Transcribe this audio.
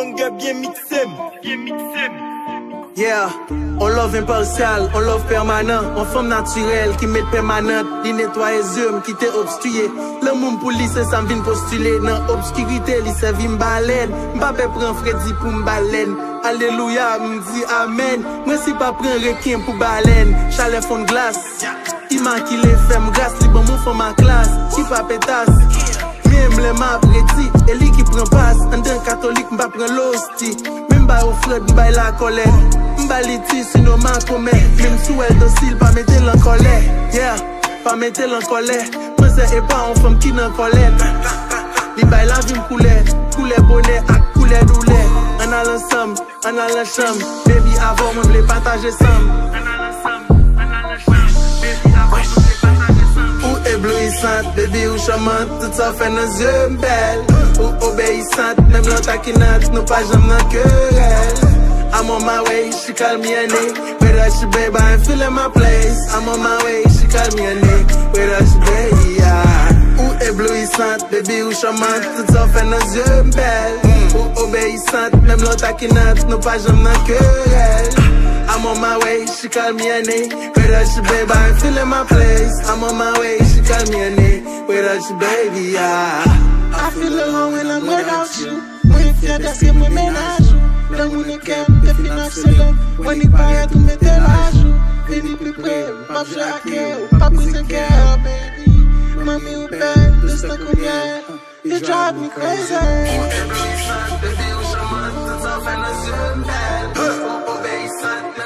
banger bien mixem Yeah, on love impartial, on love permanent. On fom naturel ki met permanent. Li netwaye zem ki te obstuye Le moun pou li se sam vin postule Nan obskirite li se vin balen Mpa pe pren fredi pou mbalen Aleluya mdi amen. Mwen si pa pren rekin pou balen Chale fon glas Iman ki le fem gras Li bon moun fom an klas Ki pa petas mle ma preti E li ki pren pas, an den katolik mba pren losti. Mwen bay ou fred, mbay e la kole. Mba li ti, sino man kome. Mwen sou el dosil, pa mette lan kole. Yeah, pa mette lan kole. Mwen se e pa an fom ki nan kole. Li bay la vim koule, koule bone ak koule doule. An al ansam, an al ancham Baby avon mwen vle pataje sam. Eblouissante, baby ou chamante Tout sa fè nan zye mbel Ou obéissante, mèm lan takinat Nou pa jam nan kërel I'm on my way, she call me a name Where that she babe, I'm feeling my place. I'm on my way, she call me a name Where that she babe, yeah. Ou éblouissante, baby ou charmante Tout sa fè nan zye mbel Ou obéissante, mèm lan takinat Nou pa jam nan kërel I'm on my way, she call me a name Where that she babe, I'm feeling my place. I'm on my way, she call me a name Where that she baby, yeah I feel alone when I'm without you. Mwen fya deske mwen menaj ou Dan moun e kem, te finaf selem Mwen i paya tou mette lajou Veni pli pre, pap jake ou Pap kousen ke, baby. Mami ben, listen koumyen You drive me crazy. baby charmante Tout sa fè nan zye mbel Ou obéissante,